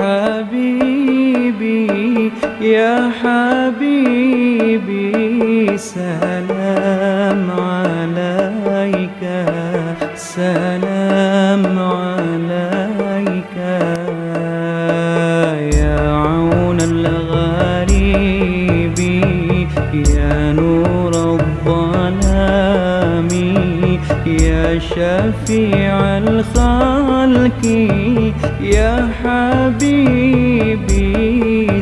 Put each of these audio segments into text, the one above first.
حبيبي يا حبيبي سلام عليك سلام عليك. يا شفيع الخلق يا حبيبي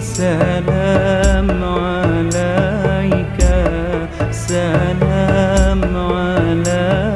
سلام عليك سلام عليك.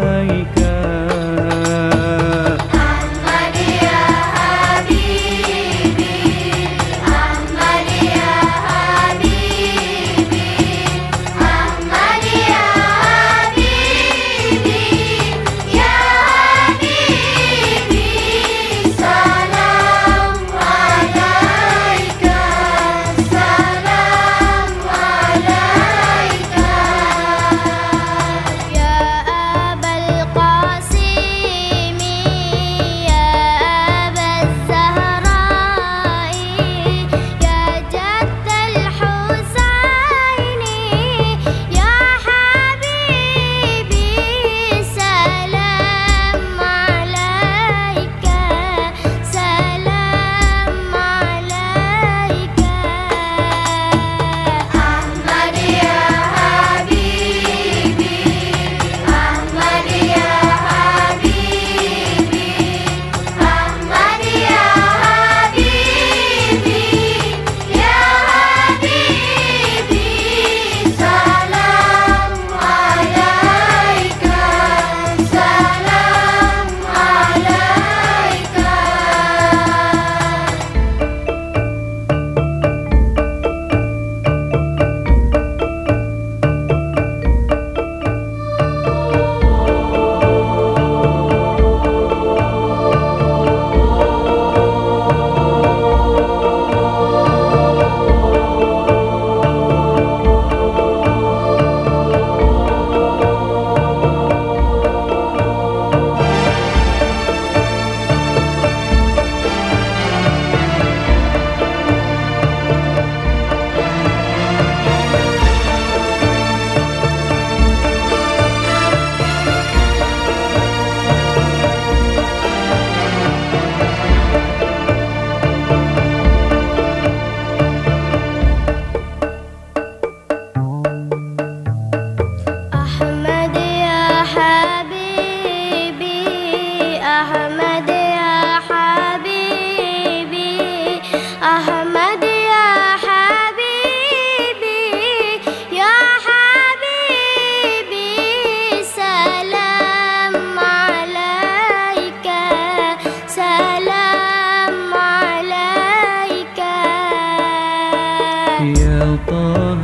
يا طه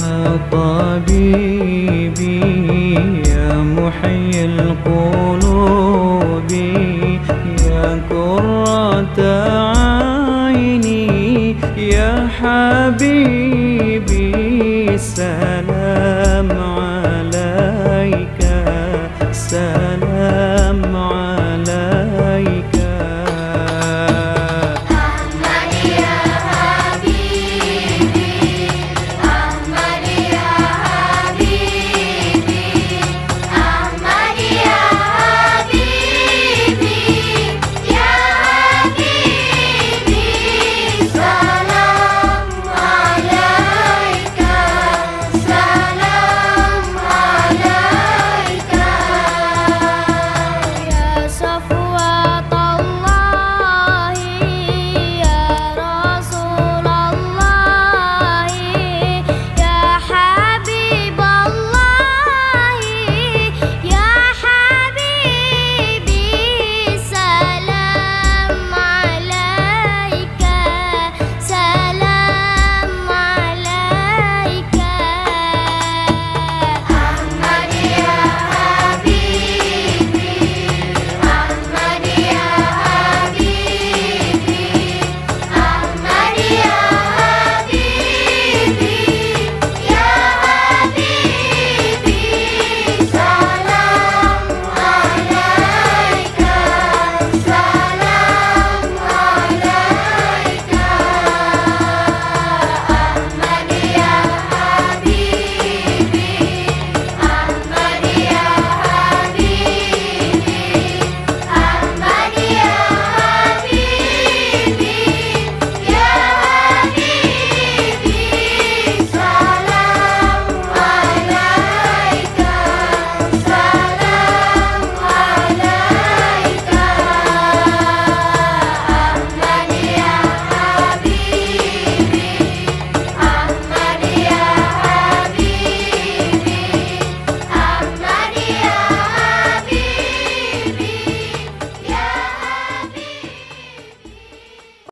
طبيبي يا محيي القلوب يا كرة عيني يا حبيبي سلام.